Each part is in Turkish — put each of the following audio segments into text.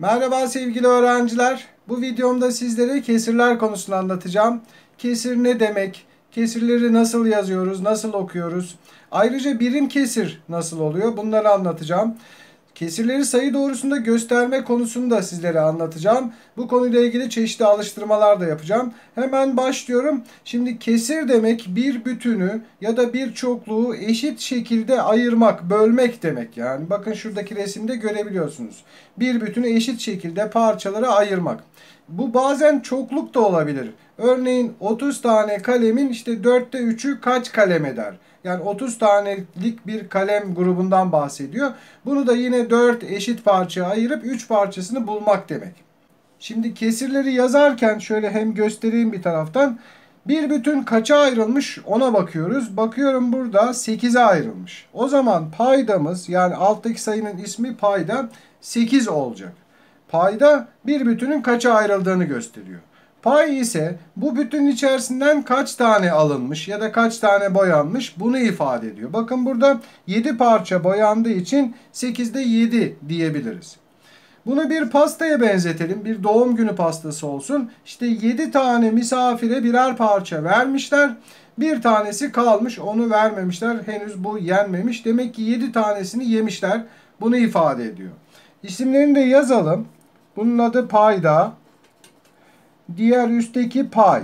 Merhaba sevgili öğrenciler. Bu videomda sizlere kesirler konusunu anlatacağım. Kesir ne demek? Kesirleri nasıl yazıyoruz? Nasıl okuyoruz? Ayrıca birim kesir nasıl oluyor? Bunları anlatacağım. Kesirleri sayı doğrusunda gösterme konusunu da sizlere anlatacağım. Bu konuyla ilgili çeşitli alıştırmalar da yapacağım. Hemen başlıyorum. Şimdi kesir demek bir bütünü ya da bir çokluğu eşit şekilde ayırmak, bölmek demek. Yani bakın şuradaki resimde görebiliyorsunuz. Bir bütünü eşit şekilde parçalara ayırmak. Bu bazen çokluk da olabilir. Örneğin 30 tane kalemin işte 4'te 3'ü kaç kalem eder? Yani 30 tanelik bir kalem grubundan bahsediyor. Bunu da yine 4 eşit parçaya ayırıp 3 parçasını bulmak demek. Şimdi kesirleri yazarken şöyle hem göstereyim bir taraftan. Bir bütün kaça ayrılmış ona bakıyoruz. Bakıyorum burada 8'e ayrılmış. O zaman paydamız yani alttaki sayının ismi payda 8 olacak. Payda bir bütünün kaça ayrıldığını gösteriyor. Pay ise bu bütünün içerisinden kaç tane alınmış ya da kaç tane boyanmış bunu ifade ediyor. Bakın burada 7 parça boyandığı için 8'de 7 diyebiliriz. Bunu bir pastaya benzetelim. Bir doğum günü pastası olsun. İşte 7 tane misafire birer parça vermişler. Bir tanesi kalmış onu vermemişler. Henüz bu yenmemiş. Demek ki 7 tanesini yemişler. Bunu ifade ediyor. İsimlerini de yazalım. Bunun adı payda. Diğer üstteki pay.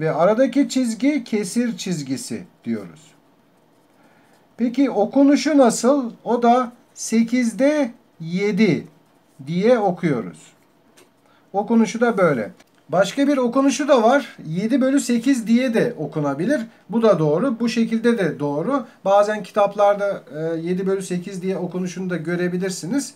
Ve aradaki çizgi kesir çizgisi diyoruz. Peki okunuşu nasıl? O da 8'de 7 diye okuyoruz. Okunuşu da böyle. Başka bir okunuşu da var. 7 bölü 8 diye de okunabilir. Bu da doğru. Bu şekilde de doğru. Bazen kitaplarda 7 bölü 8 diye okunuşunu da görebilirsiniz.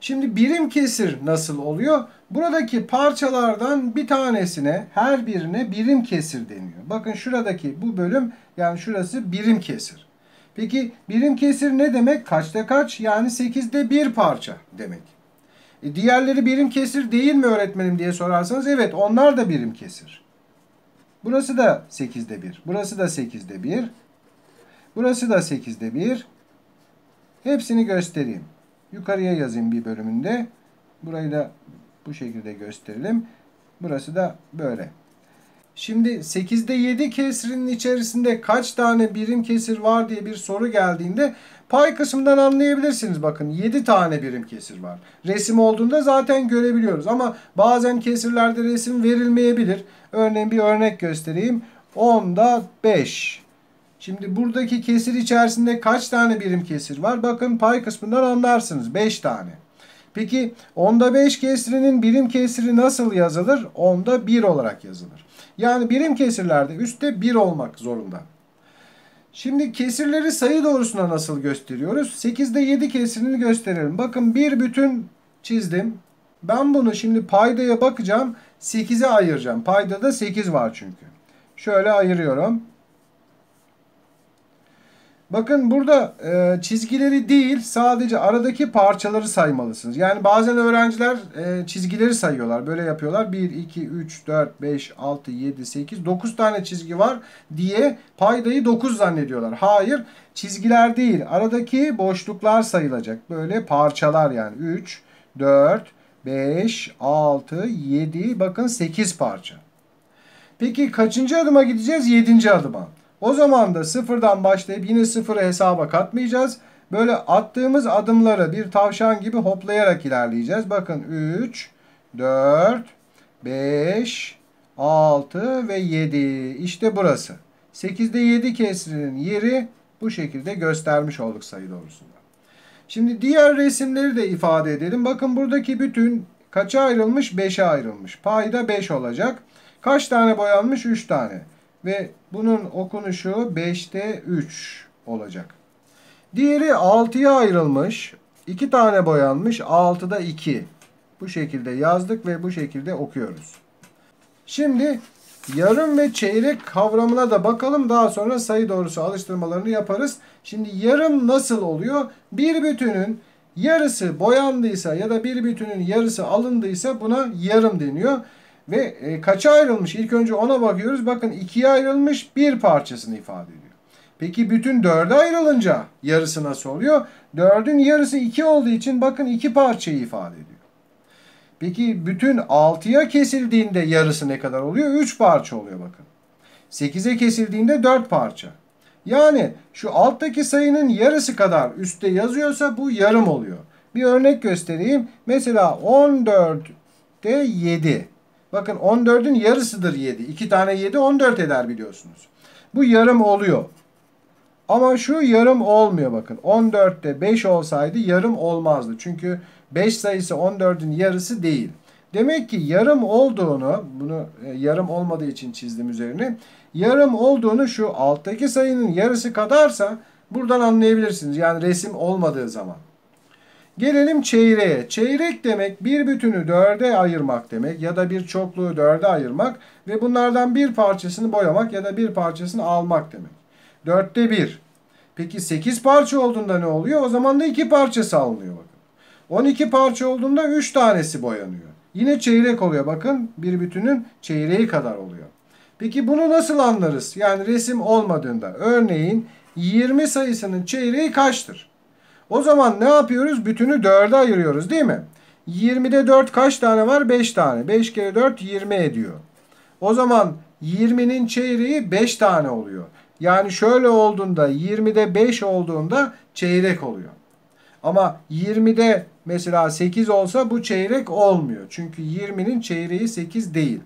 Şimdi birim kesir nasıl oluyor? Buradaki parçalardan bir tanesine her birine birim kesir deniyor. Bakın şuradaki bu bölüm yani şurası birim kesir. Peki birim kesir ne demek? Kaçta kaç? Yani 8'de bir parça demek. E diğerleri birim kesir değil mi öğretmenim diye sorarsanız evet onlar da birim kesir. Burası da 8'de 1. Burası da 8'de 1. Burası da 8'de 1. Hepsini göstereyim. Yukarıya yazayım bir bölümünde. Burayı da bu şekilde gösterelim. Burası da böyle. Şimdi 8'de 7 kesrinin içerisinde kaç tane birim kesir var diye bir soru geldiğinde pay kısmından anlayabilirsiniz. Bakın 7 tane birim kesir var. Resim olduğunda zaten görebiliyoruz ama bazen kesirlerde resim verilmeyebilir. Örneğin bir örnek göstereyim. 10'da 5. Şimdi buradaki kesir içerisinde kaç tane birim kesir var? Bakın pay kısmından anlarsınız. 5 tane. Peki onda 5 kesrinin birim kesiri nasıl yazılır? Onda 1 olarak yazılır. Yani birim kesirlerde üstte 1 olmak zorunda. Şimdi kesirleri sayı doğrusuna nasıl gösteriyoruz? 8'de 7 kesirini gösterelim. Bakın bir bütün çizdim. Ben bunu şimdi paydaya bakacağım. 8'e ayıracağım. Payda da 8 var çünkü. Şöyle ayırıyorum. Bakın burada e, çizgileri değil sadece aradaki parçaları saymalısınız. Yani bazen öğrenciler e, çizgileri sayıyorlar. Böyle yapıyorlar. 1, 2, 3, 4, 5, 6, 7, 8, 9 tane çizgi var diye paydayı 9 zannediyorlar. Hayır çizgiler değil aradaki boşluklar sayılacak. Böyle parçalar yani 3, 4, 5, 6, 7 bakın 8 parça. Peki kaçıncı adıma gideceğiz? 7. adıma. O zaman da sıfırdan başlayıp yine sıfırı hesaba katmayacağız. Böyle attığımız adımları bir tavşan gibi hoplayarak ilerleyeceğiz. Bakın 3, 4, 5, 6 ve 7. İşte burası. 8'de 7 kesrinin yeri bu şekilde göstermiş olduk sayı doğrusunda. Şimdi diğer resimleri de ifade edelim. Bakın buradaki bütün kaça ayrılmış? 5'e ayrılmış. Payda 5 olacak. Kaç tane boyanmış? 3 tane. Ve bunun okunuşu 5'te 3 olacak. Diğeri 6'ya ayrılmış. 2 tane boyanmış. 6'da 2. Bu şekilde yazdık ve bu şekilde okuyoruz. Şimdi yarım ve çeyrek kavramına da bakalım. Daha sonra sayı doğrusu alıştırmalarını yaparız. Şimdi yarım nasıl oluyor? Bir bütünün yarısı boyandıysa ya da bir bütünün yarısı alındıysa buna yarım deniyor. Ve e, kaça ayrılmış? İlk önce ona bakıyoruz. Bakın ikiye ayrılmış bir parçasını ifade ediyor. Peki bütün dörde ayrılınca yarısı nasıl oluyor? Dördün yarısı iki olduğu için bakın iki parçayı ifade ediyor. Peki bütün 6'ya kesildiğinde yarısı ne kadar oluyor? 3 parça oluyor bakın. 8'e kesildiğinde 4 parça. Yani şu alttaki sayının yarısı kadar üstte yazıyorsa bu yarım oluyor. Bir örnek göstereyim. Mesela 14'te 7. Bakın 14'ün yarısıdır 7. 2 tane 7 14 eder biliyorsunuz. Bu yarım oluyor. Ama şu yarım olmuyor bakın. 14'te 5 olsaydı yarım olmazdı. Çünkü 5 sayısı 14'ün yarısı değil. Demek ki yarım olduğunu, bunu e, yarım olmadığı için çizdim üzerine. Yarım olduğunu şu alttaki sayının yarısı kadarsa buradan anlayabilirsiniz. Yani resim olmadığı zaman. Gelelim çeyreğe. Çeyrek demek bir bütünü dörde ayırmak demek ya da bir çokluğu dörde ayırmak ve bunlardan bir parçasını boyamak ya da bir parçasını almak demek. Dörtte bir. Peki sekiz parça olduğunda ne oluyor? O zaman da iki parçası alınıyor bakın. 12 parça olduğunda 3 tanesi boyanıyor. Yine çeyrek oluyor bakın. Bir bütünün çeyreği kadar oluyor. Peki bunu nasıl anlarız? Yani resim olmadığında. Örneğin 20 sayısının çeyreği kaçtır? O zaman ne yapıyoruz? Bütünü 4'e ayırıyoruz değil mi? 20'de 4 kaç tane var? 5 tane. 5 kere 4 20 ediyor. O zaman 20'nin çeyreği 5 tane oluyor. Yani şöyle olduğunda 20'de 5 olduğunda çeyrek oluyor. Ama 20'de mesela 8 olsa bu çeyrek olmuyor. Çünkü 20'nin çeyreği 8 değil.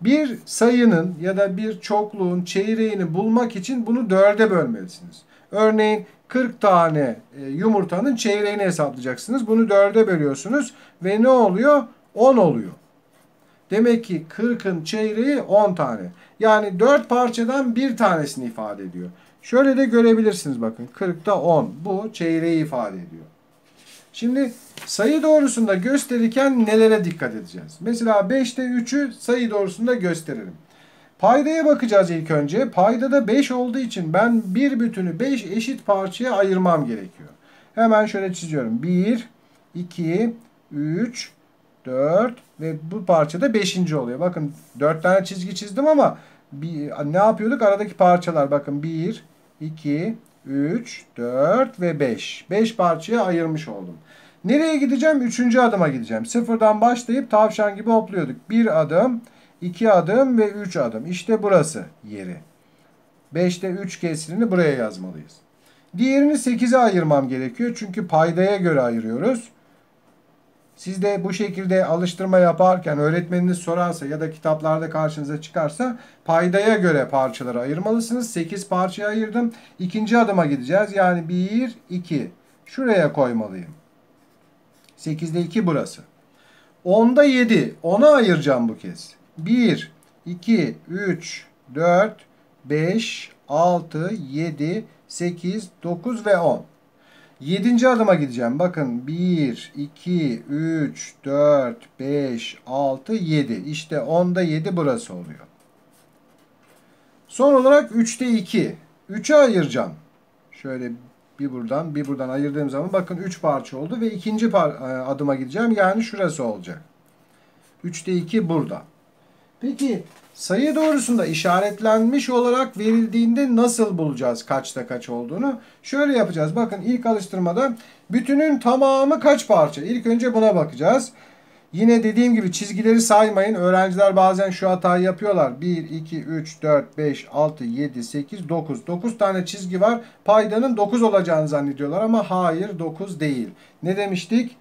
Bir sayının ya da bir çokluğun çeyreğini bulmak için bunu 4'e bölmelisiniz. Örneğin 40 tane e, yumurtanın çeyreğini hesaplayacaksınız. Bunu 4'e bölüyorsunuz ve ne oluyor? 10 oluyor. Demek ki 40'ın çeyreği 10 tane. Yani 4 parçadan bir tanesini ifade ediyor. Şöyle de görebilirsiniz bakın. 40'ta 10. Bu çeyreği ifade ediyor. Şimdi sayı doğrusunda gösterirken nelere dikkat edeceğiz? Mesela 5'te 3'ü sayı doğrusunda gösterelim. Paydaya bakacağız ilk önce. Paydada 5 olduğu için ben bir bütünü 5 eşit parçaya ayırmam gerekiyor. Hemen şöyle çiziyorum. 1, 2, 3, 4 ve bu parçada 5. oluyor. Bakın 4 tane çizgi çizdim ama bir, ne yapıyorduk? Aradaki parçalar bakın 1, 2, 3, 4 ve 5. 5 parçaya ayırmış oldum. Nereye gideceğim? Üçüncü adıma gideceğim. Sıfırdan başlayıp tavşan gibi hopluyorduk. Bir adım, iki adım ve üç adım. İşte burası yeri. 5'te 3 kesirini buraya yazmalıyız. Diğerini 8'e ayırmam gerekiyor. Çünkü paydaya göre ayırıyoruz. Siz de bu şekilde alıştırma yaparken öğretmeniniz sorarsa ya da kitaplarda karşınıza çıkarsa paydaya göre parçaları ayırmalısınız. 8 parçaya ayırdım. İkinci adıma gideceğiz. Yani 1, 2. Şuraya koymalıyım. 8'de 2 burası. 10'da 7. 10'a ayıracağım bu kez. 1, 2, 3, 4, 5, 6, 7, 8, 9 ve 10. Yedinci adıma gideceğim. Bakın 1, 2, 3, 4, 5, 6, 7. İşte 10'da 7 burası oluyor. Son olarak 3'te 2. 3'e ayıracağım. Şöyle bir buradan bir buradan ayırdığım zaman bakın 3 parça oldu ve ikinci par e, adıma gideceğim. Yani şurası olacak. 3'te 2 burada. Peki sayı doğrusunda işaretlenmiş olarak verildiğinde nasıl bulacağız kaçta kaç olduğunu? Şöyle yapacağız. Bakın ilk alıştırmada bütünün tamamı kaç parça? İlk önce buna bakacağız. Yine dediğim gibi çizgileri saymayın. Öğrenciler bazen şu hatayı yapıyorlar. 1, 2, 3, 4, 5, 6, 7, 8, 9. 9 tane çizgi var. Paydanın 9 olacağını zannediyorlar ama hayır 9 değil. Ne demiştik?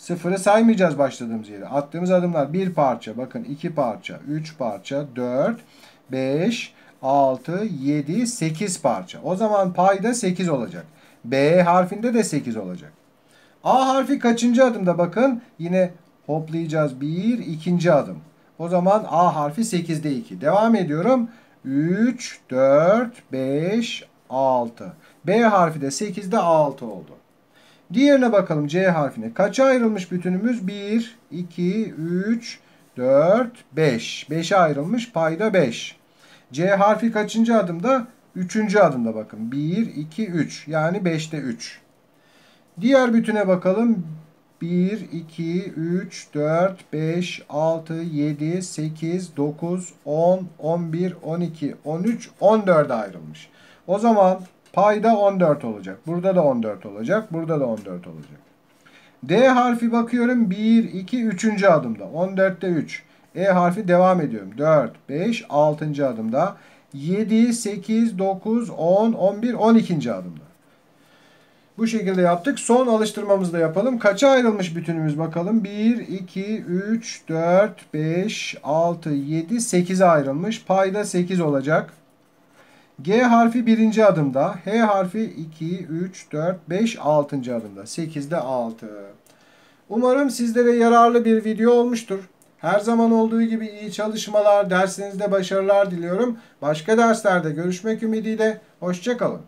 Sıfırı saymayacağız başladığımız yere. Attığımız adımlar bir parça, bakın iki parça, üç parça, dört, beş, altı, yedi, sekiz parça. O zaman payda sekiz olacak. B harfinde de sekiz olacak. A harfi kaçıncı adımda bakın yine hoplayacağız. Bir, ikinci adım. O zaman A harfi 8'de 2. Devam ediyorum. 3, 4, 5, 6. B harfi de 8'de 6 oldu. Diğerine bakalım C harfine. Kaça ayrılmış bütünümüz? 1, 2, 3, 4, 5. 5'e ayrılmış payda 5. C harfi kaçıncı adımda? Üçüncü adımda bakın. 1, 2, 3. Yani 5'te 3. Diğer bütüne bakalım. 1, 2, 3, 4, 5, 6, 7, 8, 9, 10, 11, 12, 13, 14'e ayrılmış. O zaman Payda 14 olacak. Burada da 14 olacak. Burada da 14 olacak. D harfi bakıyorum 1, 2, 3. adımda. 14'te 3. E harfi devam ediyorum. 4, 5, 6. adımda. 7, 8, 9, 10, 11, 12. adımda. Bu şekilde yaptık. Son alıştırmamızı da yapalım. Kaça ayrılmış bütünümüz bakalım. 1, 2, 3, 4, 5, 6, 7, 8'e ayrılmış. Payda 8 olacak. G harfi birinci adımda. H harfi 2, 3, 4, 5, 6. adımda. 8'de 6. Umarım sizlere yararlı bir video olmuştur. Her zaman olduğu gibi iyi çalışmalar, dersinizde başarılar diliyorum. Başka derslerde görüşmek ümidiyle. Hoşçakalın.